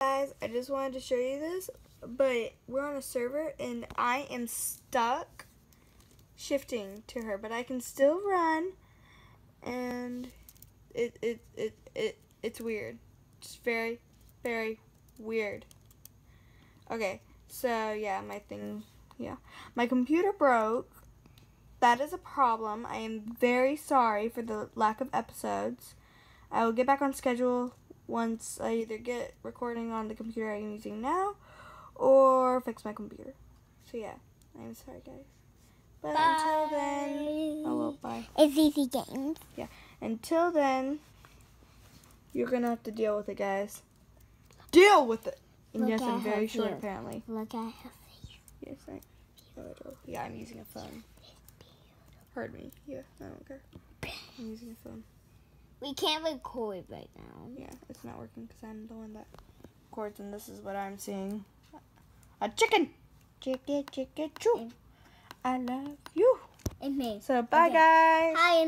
Guys, I just wanted to show you this, but we're on a server and I am stuck shifting to her, but I can still run and it it it, it it's weird. Just very very weird. Okay, so yeah, my thing, yeah. My computer broke. That is a problem. I am very sorry for the lack of episodes. I will get back on schedule once I either get recording on the computer I'm using now or fix my computer. So yeah, I'm sorry guys. But until then, oh well, bye. It's easy games. Yeah. Until then, you're gonna have to deal with it, guys. Deal with it. And Look yes, I'm very short here. apparently. Look at her face. Yes, I. Yeah, I'm using a phone. Heard me. Yeah, I don't care. I'm using a phone. We can't record right now. Yeah, it's not working because I'm the one that records, and this is what I'm seeing. A chicken! Chicken, chicken, choo! I love you! It's me. So, bye, Okay. guys! Hi,